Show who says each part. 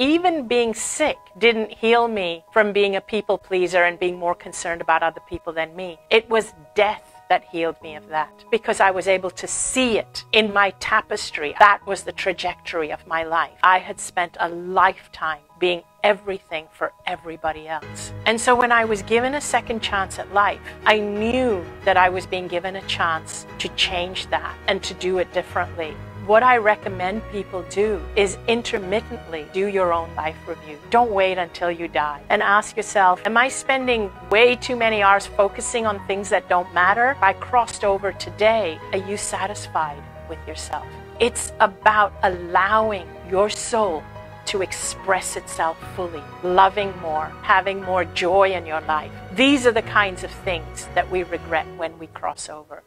Speaker 1: even being sick didn't heal me from being a people pleaser and being more concerned about other people than me. It was death that healed me of that because I was able to see it in my tapestry. That was the trajectory of my life. I had spent a lifetime being everything for everybody else. And so when I was given a second chance at life, I knew that I was being given a chance to change that and to do it differently. What I recommend people do is intermittently do your own life review. Don't wait until you die and ask yourself, am I spending way too many hours focusing on things that don't matter? If I crossed over today, are you satisfied with yourself? It's about allowing your soul to express itself fully, loving more, having more joy in your life. These are the kinds of things that we regret when we cross over.